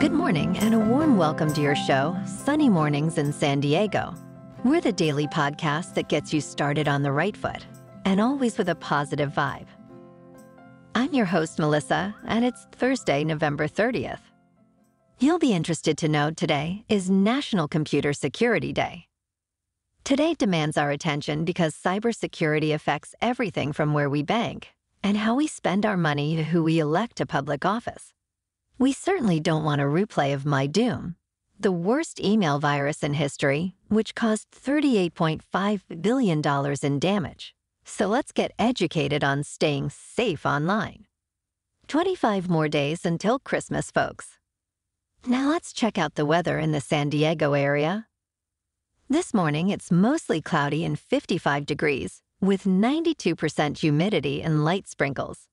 Good morning and a warm welcome to your show, Sunny Mornings in San Diego. We're the daily podcast that gets you started on the right foot and always with a positive vibe. I'm your host, Melissa, and it's Thursday, November 30th. You'll be interested to know today is National Computer Security Day. Today demands our attention because cybersecurity affects everything from where we bank and how we spend our money to who we elect to public office. We certainly don't want a replay of MyDoom, the worst email virus in history, which caused $38.5 billion in damage. So let's get educated on staying safe online. 25 more days until Christmas, folks. Now let's check out the weather in the San Diego area. This morning, it's mostly cloudy and 55 degrees, with 92% humidity and light sprinkles.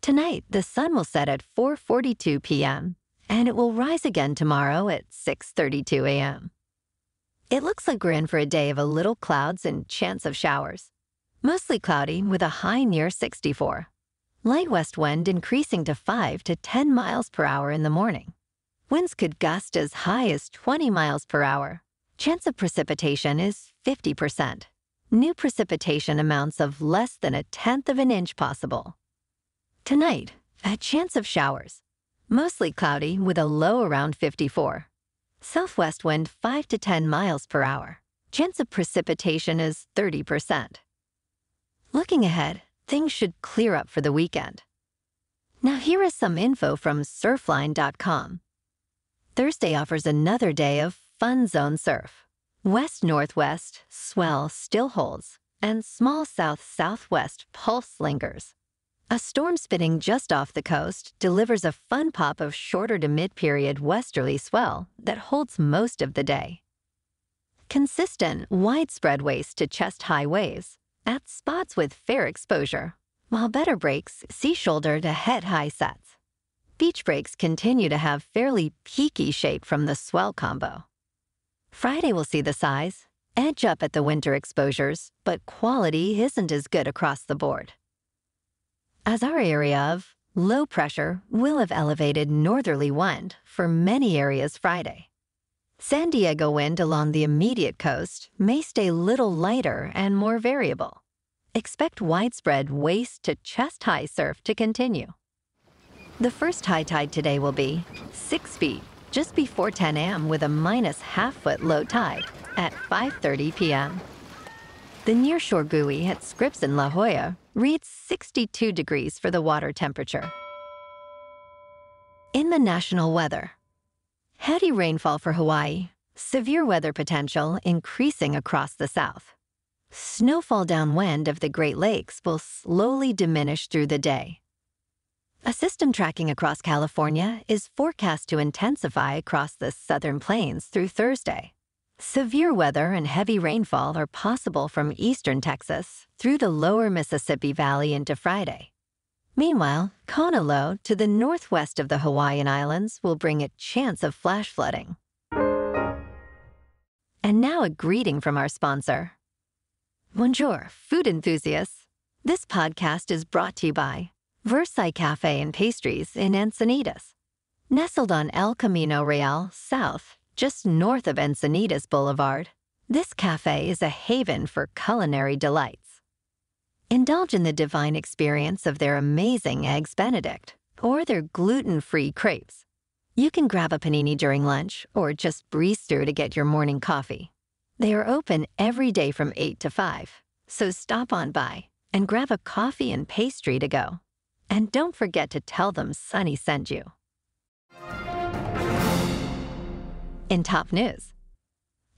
Tonight, the sun will set at 4:42 p.m. and it will rise again tomorrow at 6:32 a.m. It looks like we're in for a day of a little clouds and chance of showers. Mostly cloudy with a high near 64. Light west wind increasing to 5 to 10 miles per hour in the morning. Winds could gust as high as 20 miles per hour. Chance of precipitation is 50%. New precipitation amounts of less than a tenth of an inch possible. Tonight, a chance of showers. Mostly cloudy with a low around 54. Southwest wind 5 to 10 miles per hour. Chance of precipitation is 30%. Looking ahead, things should clear up for the weekend. Now, here is some info from surfline.com. Thursday offers another day of fun zone surf. West northwest swell still holds, and small south southwest pulse lingers. A storm spinning just off the coast delivers a fun pop of shorter to mid period westerly swell that holds most of the day. Consistent, widespread waist to chest high waves at spots with fair exposure, while better breaks see shoulder to head high sets. Beach breaks continue to have fairly peaky shape from the swell combo. Friday will see the size edge up at the winter exposures, but quality isn't as good across the board as our area of low pressure will have elevated northerly wind for many areas Friday. San Diego wind along the immediate coast may stay little lighter and more variable. Expect widespread waist to chest high surf to continue. The first high tide today will be 6 feet just before 10 a.m. with a minus half foot low tide at 5:30 p.m. The nearshore buoy at Scripps in La Jolla reads 62 degrees for the water temperature. In the national weather, heavy rainfall for Hawaii, severe weather potential increasing across the south. Snowfall downwind of the Great Lakes will slowly diminish through the day. A system tracking across California is forecast to intensify across the southern plains through Thursday. Severe weather and heavy rainfall are possible from eastern Texas through the lower Mississippi Valley into Friday. Meanwhile, Kona low to the northwest of the Hawaiian Islands will bring a chance of flash flooding. And now a greeting from our sponsor. Bonjour, food enthusiasts. This podcast is brought to you by Versailles Cafe and Pastries in Encinitas. Nestled on El Camino Real South just north of Encinitas Boulevard, this cafe is a haven for culinary delights. Indulge in the divine experience of their amazing Eggs Benedict or their gluten free crepes. You can grab a panini during lunch or just breeze through to get your morning coffee. They are open every day from 8 to 5, so stop on by and grab a coffee and pastry to go. And don't forget to tell them Sunny sent you. In top news,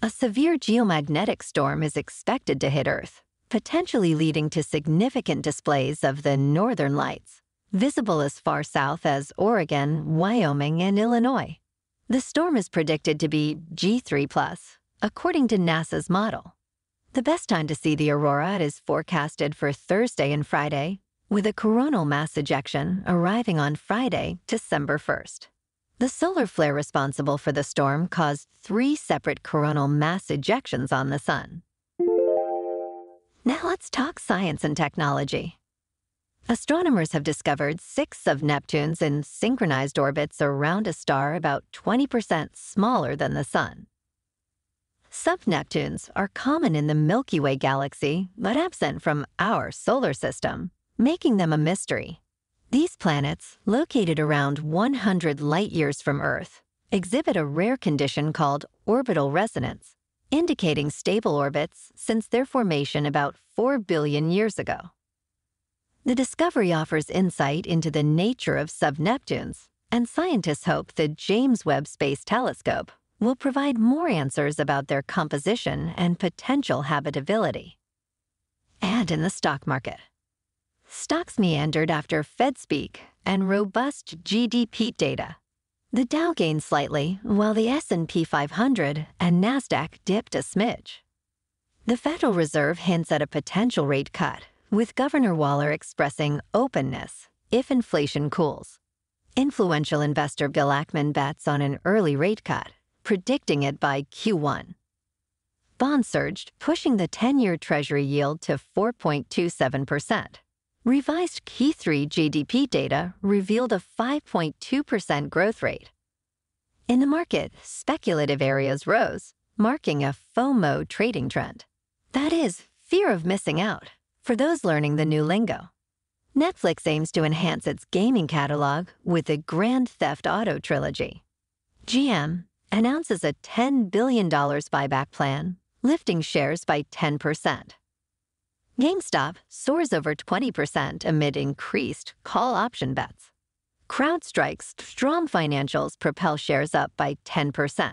a severe geomagnetic storm is expected to hit Earth, potentially leading to significant displays of the northern lights, visible as far south as Oregon, Wyoming, and Illinois. The storm is predicted to be G3, according to NASA's model. The best time to see the aurora is forecasted for Thursday and Friday, with a coronal mass ejection arriving on Friday, December 1st. The solar flare responsible for the storm caused three separate coronal mass ejections on the sun. Now let's talk science and technology. Astronomers have discovered six sub-Neptunes in synchronized orbits around a star about 20% smaller than the Sun. Sub-Neptunes are common in the Milky Way galaxy, but absent from our solar system, making them a mystery. These planets, located around 100 light years from Earth, exhibit a rare condition called orbital resonance, indicating stable orbits since their formation about 4 billion years ago. The discovery offers insight into the nature of sub-Neptunes, and scientists hope the James Webb Space Telescope will provide more answers about their composition and potential habitability. And in the stock market. Stocks meandered after Fed speak and robust GDP data. The Dow gained slightly, while the S&P 500 and Nasdaq dipped a smidge. The Federal Reserve hints at a potential rate cut with Governor Waller expressing openness if inflation cools. Influential investor Bill Ackman bets on an early rate cut, predicting it by Q1. Bonds surged, pushing the 10 year Treasury yield to 4.27%. Revised Q3 GDP data revealed a 5.2% growth rate. In the market, speculative areas rose, marking a FOMO trading trend. That is, fear of missing out for those learning the new lingo. Netflix aims to enhance its gaming catalog with the Grand Theft Auto trilogy. GM announces a $10 billion buyback plan, lifting shares by 10%. GameStop soars over 20% amid increased call option bets. CrowdStrike's strong financials propel shares up by 10%.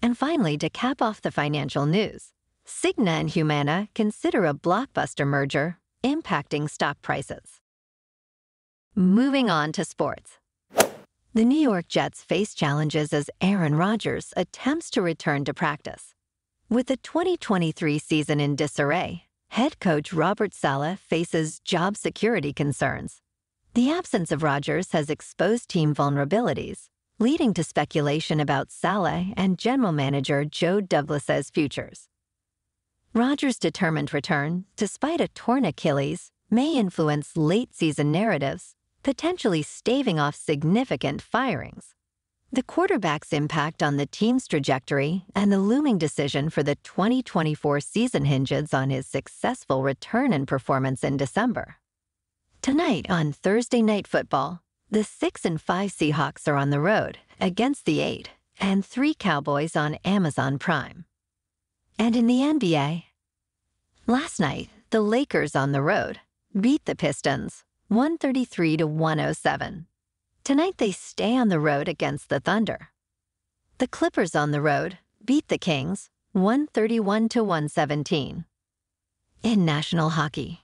And finally, to cap off the financial news, Cigna and Humana consider a blockbuster merger impacting stock prices. Moving on to sports. The New York Jets face challenges as Aaron Rodgers attempts to return to practice. With the 2023 season in disarray, head coach Robert Saleh faces job security concerns. The absence of Rodgers has exposed team vulnerabilities, leading to speculation about Saleh and general manager Joe Douglas's futures. Rodgers' determined return, despite a torn Achilles, may influence late season narratives, potentially staving off significant firings. The quarterback's impact on the team's trajectory and the looming decision for the 2024 season hinges on his successful return and performance in December. Tonight on Thursday Night Football, the 6 and 5 Seahawks are on the road against the 8 and 3 Cowboys on Amazon Prime. And in the NBA, last night, the Lakers on the road beat the Pistons 133 to 107. Tonight they stay on the road against the Thunder. The Clippers on the road beat the Kings 131 to 117. In national hockey,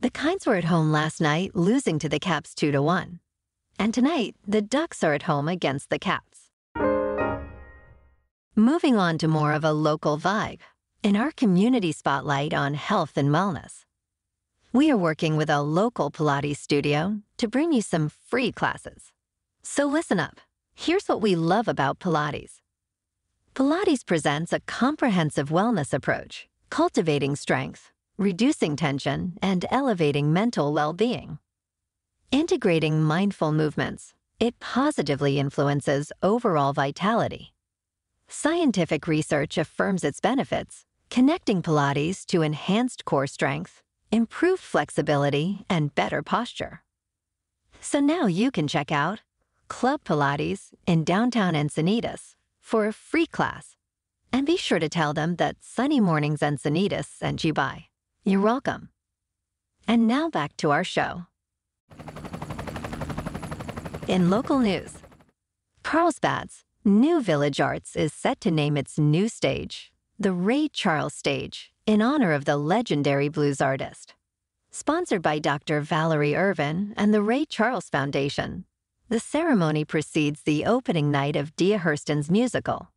the Kings were at home last night losing to the Caps 2 to 1. And tonight, the Ducks are at home against the Caps. Moving on to more of a local vibe, in our community spotlight on health and wellness. We are working with a local Pilates studio to bring you some free classes. So listen up. Here's what we love about Pilates. Pilates presents a comprehensive wellness approach, cultivating strength, reducing tension, and elevating mental well being. Integrating mindful movements, it positively influences overall vitality Scientific research affirms its benefits, connecting Pilates to enhanced core strength, improved flexibility, and better posture. So now you can check out Club Pilates in downtown Encinitas for a free class. And be sure to tell them that Sunny Mornings Encinitas sent you by. You're welcome. And now back to our show. In local news, Carlsbad's New Village Arts is set to name its new stage, the Ray Charles Stage, in honor of the legendary blues artist. Sponsored by Dr. Valerie Irvin and the Ray Charles Foundation, the ceremony precedes the opening night of Dea Hurston's musical,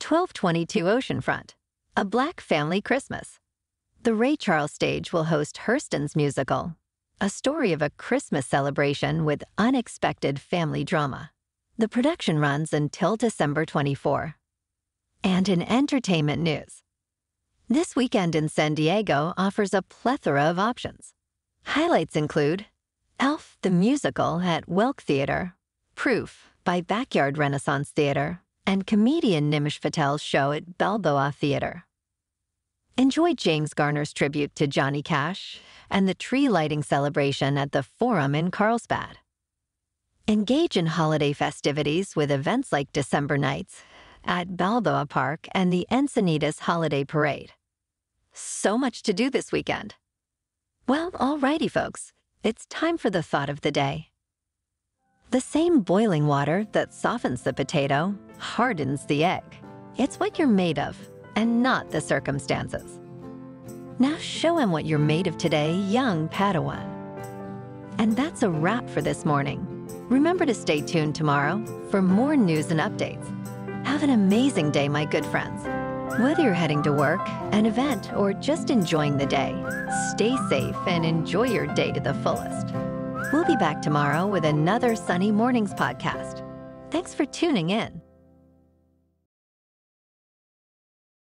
1222 Oceanfront, A Black Family Christmas. The Ray Charles Stage will host Hurston's musical, a story of a Christmas celebration with unexpected family drama. The production runs until December 24. And in entertainment news, this weekend in San Diego offers a plethora of options. Highlights include Elf the Musical at Welk Theater, Proof by Backyard Renaissance Theater, and comedian Nimish Patel's show at Balboa Theater. Enjoy James Garner's tribute to Johnny Cash and the tree lighting celebration at the Forum in Carlsbad. Engage in holiday festivities with events like December Nights at Balboa Park and the Encinitas Holiday Parade. So much to do this weekend. Well, alrighty, folks. It's time for the thought of the day. The same boiling water that softens the potato hardens the egg. It's what you're made of, and not the circumstances. Now show him what you're made of today, young Padawan. And that's a wrap for this morning. Remember to stay tuned tomorrow for more news and updates. Have an amazing day, my good friends. Whether you're heading to work, an event, or just enjoying the day, stay safe and enjoy your day to the fullest. We'll be back tomorrow with another Sunny Mornings podcast. Thanks for tuning in.